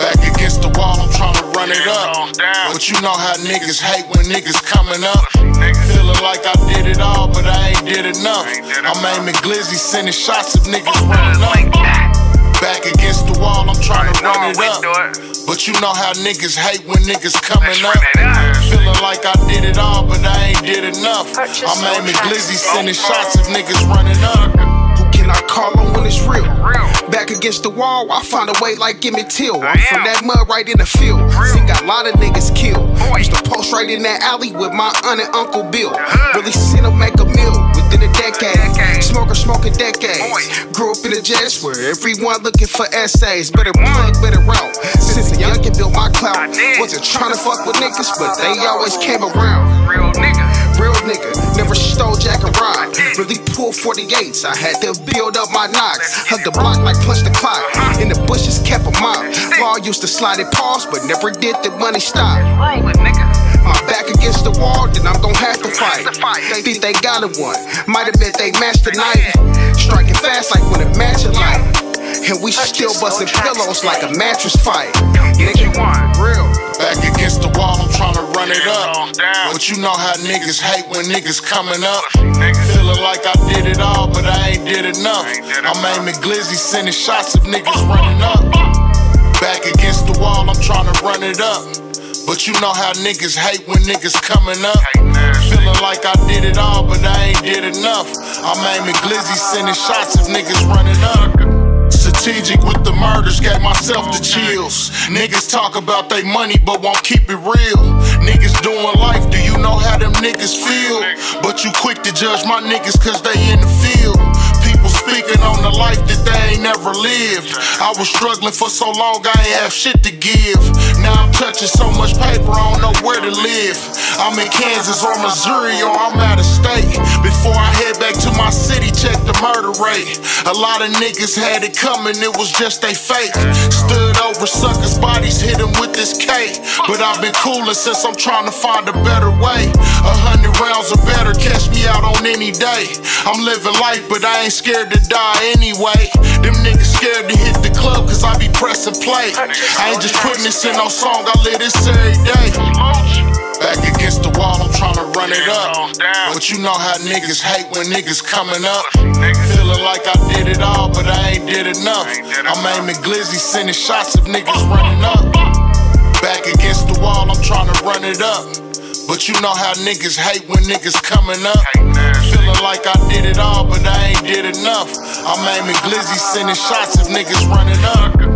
Back against the wall, I'm trying to run it up. But you know how niggas hate when niggas coming up. Feeling like I did it all, but I ain't did enough. I'm aiming glizzy, sending shots if niggas running up. Back against the wall, I'm trying to run it up. But you know how niggas hate when niggas coming up. Feeling like I did it all, but I ain't did enough. I'm aiming glizzy, sending shots if niggas running up. Who can I call on when it's real? Back against the wall, I find a way like Emmett Till. I'm from that mud right in the field. Seen got a lot of niggas killed. Used to post right in that alley with my aunt and Uncle Bill. Really seen them make a meal within a decade. Smoker smoking decades. Grew up in the jets where everyone looking for essays. Better plug, better route. Since a youngin' built my clout. Wasn't trying to fuck with niggas, but they always came around. Real nigga. Real nigga, never stole Jack and ride. Really pulled 48s, I had to build up my knocks. Hug the block like punch the clock. In the bushes, kept a up. Law used to slide it pause, but never did the money stop. My back against the wall, then I'm gon' have to fight. They think they got a one, might have meant they matched the night. Striking fast like when a match light. And we still busting pillows like a mattress fight. You. Real. Back against the wall, I'm trying to run it up. But you know how niggas hate when niggas coming up. Feeling like I did it all, but I ain't did enough. I'm aiming glizzy, sending shots of niggas running up. Back against the wall, I'm trying to run it up. But you know how niggas hate when niggas coming up. Feeling like I did it all, but I ain't did enough. I'm aiming glizzy, sending shots of niggas running up. Myself the chills. Niggas talk about they money, but won't keep it real. Niggas doing life, do you know how them niggas feel? But you quick to judge my niggas cause they in the field. People speaking on the life that they ain't never lived. I was struggling for so long, I ain't have shit to give. Now I'm touching so much paper, I don't know where to live. I'm in Kansas or Missouri or I'm out of state. Before I head back to my city, the murder rate. A lot of niggas had it coming, it was just they fake. Stood over suckers' bodies, hit them with this K. But I've been cooling since I'm trying to find a better way. A hundred rounds or better, catch me out on any day. I'm living life, but I ain't scared to die anyway. Them niggas scared to hit the club, cause I be pressing play. I ain't just putting this in no song, I live this every day. Back against the wall, I'm trying to run it up. But you know how niggas hate when niggas coming up. Feeling like I did it all, but I ain't did enough. I'm aiming glizzy, sending shots of niggas running up. Back against the wall, I'm trying to run it up. But you know how niggas hate when niggas coming up. Feeling like I did it all, but I ain't did enough. I'm aiming glizzy, sending shots of niggas running up.